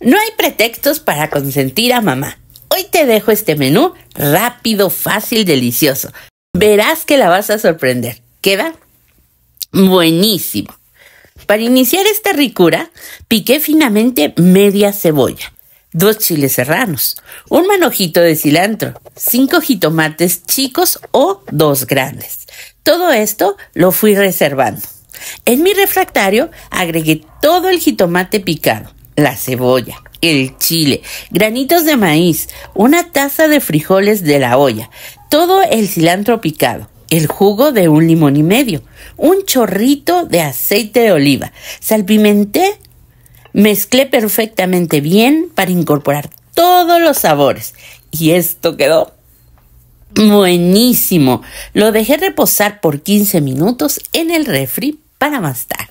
No hay pretextos para consentir a mamá. Hoy te dejo este menú rápido, fácil, delicioso. Verás que la vas a sorprender. ¿Queda? Buenísimo. Para iniciar esta ricura, piqué finamente media cebolla, dos chiles serranos, un manojito de cilantro, cinco jitomates chicos o dos grandes. Todo esto lo fui reservando. En mi refractario agregué todo el jitomate picado, la cebolla, el chile, granitos de maíz, una taza de frijoles de la olla, todo el cilantro picado, el jugo de un limón y medio, un chorrito de aceite de oliva, salpimenté, mezclé perfectamente bien para incorporar todos los sabores y esto quedó buenísimo. Lo dejé reposar por 15 minutos en el refri para más tarde.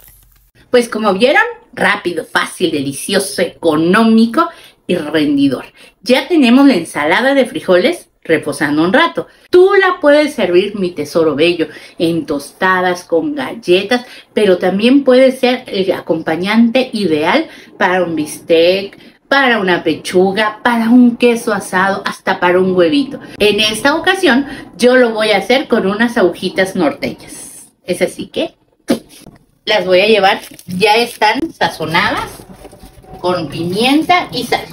Pues como vieron, rápido, fácil, delicioso, económico y rendidor. Ya tenemos la ensalada de frijoles reposando un rato. Tú la puedes servir, mi tesoro bello, en tostadas, con galletas, pero también puede ser el acompañante ideal para un bistec, para una pechuga, para un queso asado, hasta para un huevito. En esta ocasión yo lo voy a hacer con unas agujitas norteñas. Es así que las voy a llevar, ya están sazonadas con pimienta y sal.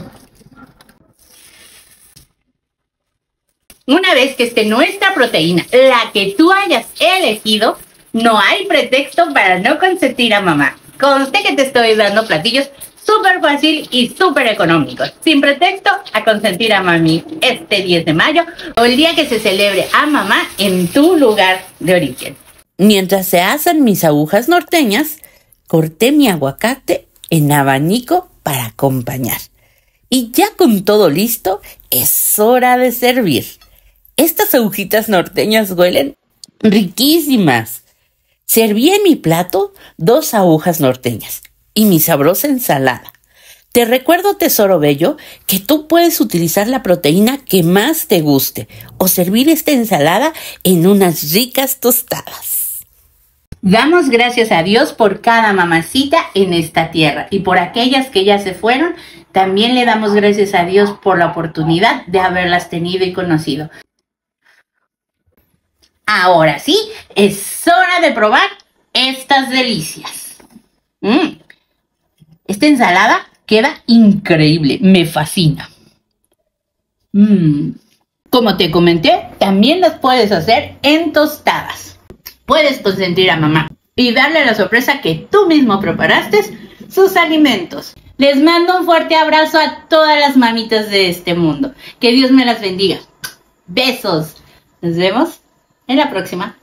Una vez que esté nuestra proteína, la que tú hayas elegido, no hay pretexto para no consentir a mamá. Conste que te estoy dando platillos súper fácil y súper económicos. Sin pretexto a consentir a mami este 10 de mayo o el día que se celebre a mamá en tu lugar de origen. Mientras se hacen mis agujas norteñas, corté mi aguacate en abanico para acompañar. Y ya con todo listo, es hora de servir. Estas agujitas norteñas huelen riquísimas. Serví en mi plato dos agujas norteñas y mi sabrosa ensalada. Te recuerdo, tesoro bello, que tú puedes utilizar la proteína que más te guste o servir esta ensalada en unas ricas tostadas. Damos gracias a Dios por cada mamacita en esta tierra y por aquellas que ya se fueron. También le damos gracias a Dios por la oportunidad de haberlas tenido y conocido. Ahora sí, es hora de probar estas delicias. Mm. Esta ensalada queda increíble, me fascina. Mm. Como te comenté, también las puedes hacer en tostadas. Puedes consentir a mamá y darle la sorpresa que tú mismo preparaste sus alimentos. Les mando un fuerte abrazo a todas las mamitas de este mundo. Que Dios me las bendiga. Besos. Nos vemos en la próxima.